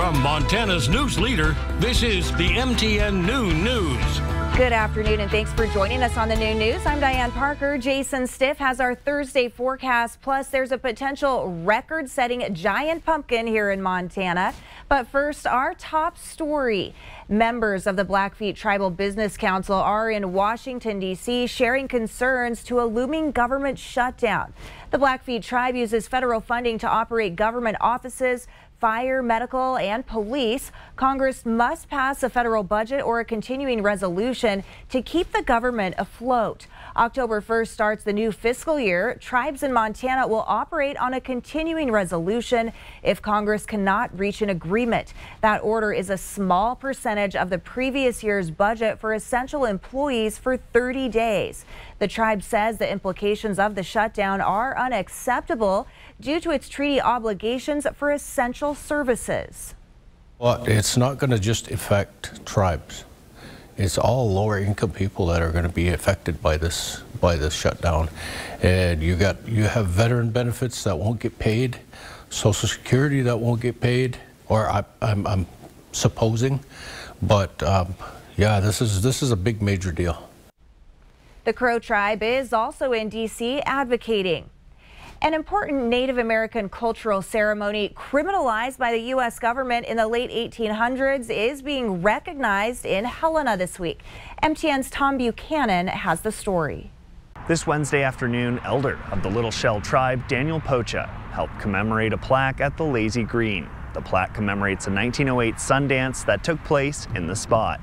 From Montana's news leader, this is the MTN Noon News. Good afternoon and thanks for joining us on the Noon News. I'm Diane Parker. Jason Stiff has our Thursday forecast. Plus, there's a potential record setting giant pumpkin here in Montana. But first, our top story. Members of the Blackfeet Tribal Business Council are in Washington, D.C., sharing concerns to a looming government shutdown. The Blackfeet tribe uses federal funding to operate government offices, fire, medical, and police. Congress must pass a federal budget or a continuing resolution to keep the government afloat. October 1st starts the new fiscal year. Tribes in Montana will operate on a continuing resolution if Congress cannot reach an agreement. That order is a small percentage of the previous year's budget for essential employees for 30 days. The tribe says the implications of the shutdown are unacceptable due to its treaty obligations for essential services. Well, it's not going to just affect tribes. It's all lower income people that are going to be affected by this by this shutdown. And you got you have veteran benefits that won't get paid, Social Security that won't get paid, or I, am I'm, I'm supposing. But um, yeah, this is this is a big major deal. The Crow tribe is also in D.C. advocating. An important Native American cultural ceremony criminalized by the U.S. government in the late 1800s is being recognized in Helena this week. MTN's Tom Buchanan has the story. This Wednesday afternoon, elder of the Little Shell tribe, Daniel Pocha, helped commemorate a plaque at the Lazy Green. The plaque commemorates a 1908 Sundance that took place in the spot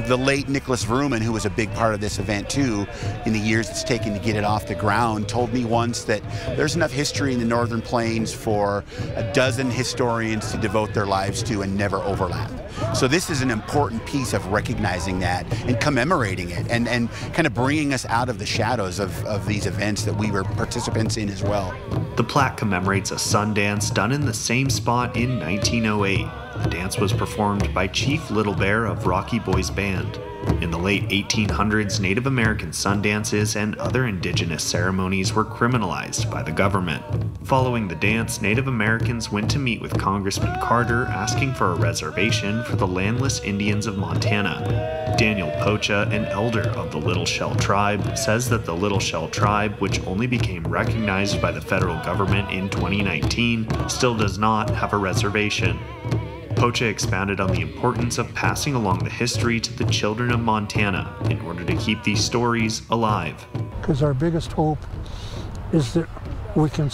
the late Nicholas Vrooman, who was a big part of this event too, in the years it's taken to get it off the ground, told me once that there's enough history in the Northern Plains for a dozen historians to devote their lives to and never overlap. So this is an important piece of recognizing that and commemorating it and, and kind of bringing us out of the shadows of, of these events that we were participants in as well. The plaque commemorates a sun dance done in the same spot in 1908. The dance was performed by Chief Little Bear of Rocky Boys Band. In the late 1800s, Native American sun dances and other indigenous ceremonies were criminalized by the government. Following the dance, Native Americans went to meet with Congressman Carter asking for a reservation for the landless Indians of Montana. Daniel Pocha, an elder of the Little Shell tribe, says that the Little Shell tribe, which only became recognized by the federal government in 2019, still does not have a reservation. Pocha expounded on the importance of passing along the history to the children of Montana in order to keep these stories alive. Because our biggest hope is that we can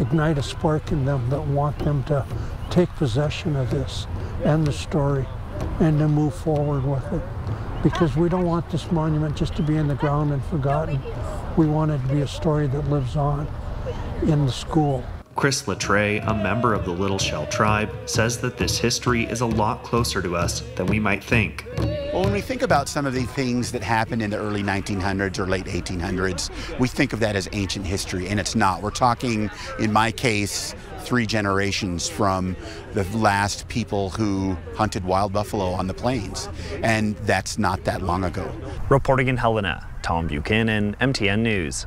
ignite a spark in them that want them to take possession of this and the story and to move forward with it. Because we don't want this monument just to be in the ground and forgotten. We want it to be a story that lives on in the school. Chris La Tray, a member of the Little Shell tribe, says that this history is a lot closer to us than we might think. Well, when we think about some of the things that happened in the early 1900s or late 1800s, we think of that as ancient history, and it's not. We're talking, in my case, three generations from the last people who hunted wild buffalo on the plains, and that's not that long ago. Reporting in Helena, Tom Buchanan, MTN News.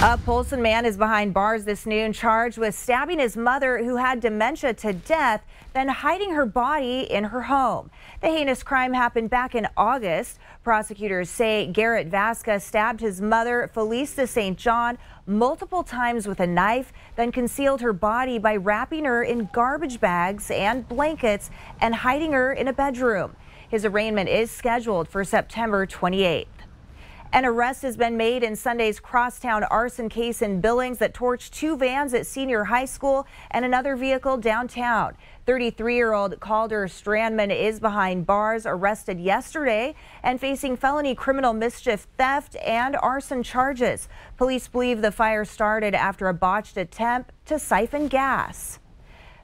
A Polson man is behind bars this noon, charged with stabbing his mother, who had dementia, to death, then hiding her body in her home. The heinous crime happened back in August. Prosecutors say Garrett Vasca stabbed his mother, Felisa St. John, multiple times with a knife, then concealed her body by wrapping her in garbage bags and blankets and hiding her in a bedroom. His arraignment is scheduled for September 28th. An arrest has been made in Sunday's crosstown arson case in Billings that torched two vans at Senior High School and another vehicle downtown. 33-year-old Calder Strandman is behind bars, arrested yesterday and facing felony criminal mischief theft and arson charges. Police believe the fire started after a botched attempt to siphon gas.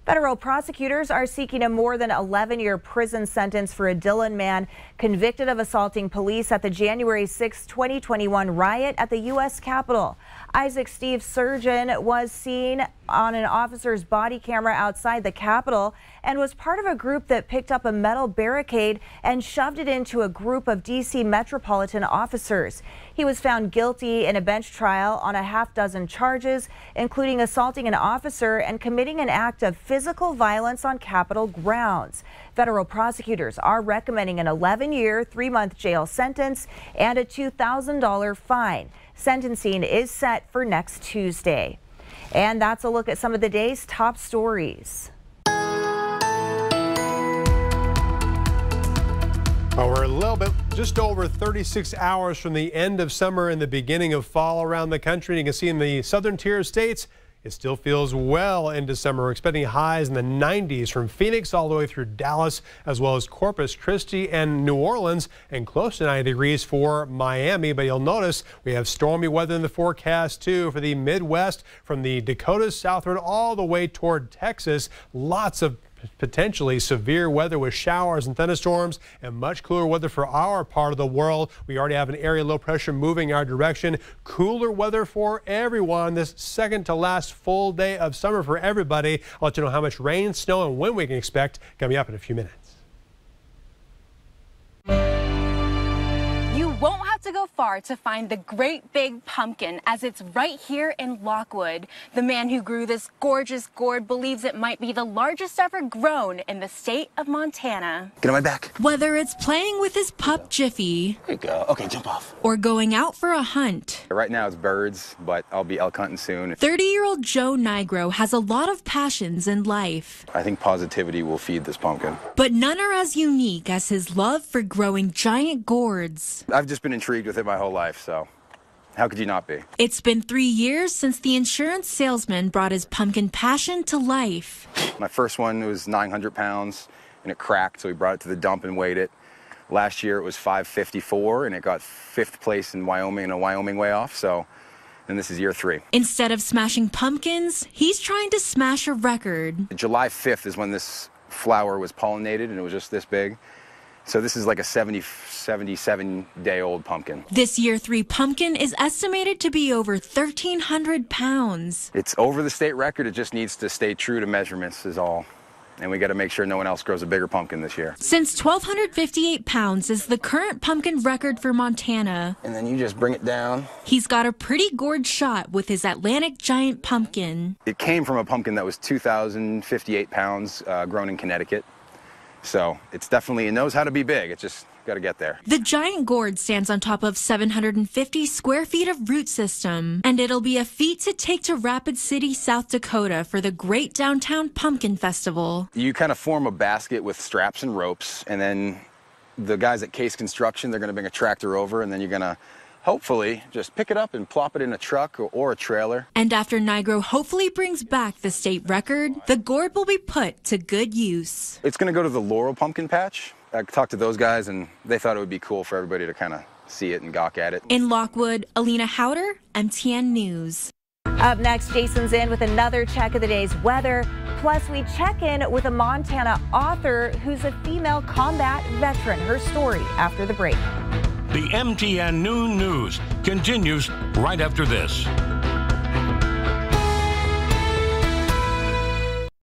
Federal prosecutors are seeking a more than 11 year prison sentence for a Dillon man convicted of assaulting police at the January 6, 2021 riot at the U.S. Capitol. Isaac Steve Sturgeon was seen on an officer's body camera outside the Capitol and was part of a group that picked up a metal barricade and shoved it into a group of D.C. Metropolitan officers. He was found guilty in a bench trial on a half dozen charges, including assaulting an officer and committing an act of physical violence on Capitol grounds. Federal prosecutors are recommending an 11 year, three month jail sentence and a $2,000 fine. Sentencing is set for next Tuesday. And that's a look at some of the day's top stories. Well, we're a little bit just over 36 hours from the end of summer and the beginning of fall around the country. You can see in the southern tier of states, it still feels well into summer. We're expecting highs in the 90s from Phoenix all the way through Dallas, as well as Corpus Christi and New Orleans, and close to 90 degrees for Miami. But you'll notice we have stormy weather in the forecast too for the Midwest, from the Dakotas southward all the way toward Texas. Lots of potentially severe weather with showers and thunderstorms and much cooler weather for our part of the world. We already have an area low pressure moving our direction. Cooler weather for everyone this second to last full day of summer for everybody. I'll let you know how much rain, snow, and wind we can expect coming up in a few minutes. To far to find the great big pumpkin as it's right here in Lockwood. The man who grew this gorgeous gourd believes it might be the largest ever grown in the state of Montana. Get on my back. Whether it's playing with his pup Jiffy. There you go. Okay, jump off. Or going out for a hunt. Right now it's birds, but I'll be elk hunting soon. 30 year old Joe Nigro has a lot of passions in life. I think positivity will feed this pumpkin. But none are as unique as his love for growing giant gourds. I've just been intrigued intrigued with it my whole life, so how could you not be? It's been three years since the insurance salesman brought his pumpkin passion to life. My first one was 900 pounds and it cracked, so we brought it to the dump and weighed it. Last year it was 554 and it got fifth place in Wyoming in a Wyoming weigh off, so and this is year three. Instead of smashing pumpkins, he's trying to smash a record. July 5th is when this flower was pollinated and it was just this big. So this is like a 70, 77 day old pumpkin. This year three pumpkin is estimated to be over 1,300 pounds. It's over the state record. It just needs to stay true to measurements is all. And we got to make sure no one else grows a bigger pumpkin this year. Since 1,258 pounds is the current pumpkin record for Montana. And then you just bring it down. He's got a pretty gourd shot with his Atlantic giant pumpkin. It came from a pumpkin that was 2,058 pounds, uh, grown in Connecticut. So it's definitely, it knows how to be big. It's just got to get there. The giant gourd stands on top of 750 square feet of root system, and it'll be a feat to take to Rapid City, South Dakota for the Great Downtown Pumpkin Festival. You kind of form a basket with straps and ropes, and then the guys at Case Construction, they're going to bring a tractor over, and then you're going to hopefully just pick it up and plop it in a truck or, or, a trailer. And after Nigro hopefully brings back the state record, the gourd will be put to good use. It's going to go to the Laurel Pumpkin Patch. I talked to those guys and they thought it would be cool for everybody to kind of see it and gawk at it. In Lockwood, Alina Howder, MTN News. Up next, Jason's in with another check of the day's weather. Plus, we check in with a Montana author who's a female combat veteran. Her story after the break. The MTN Noon News continues right after this.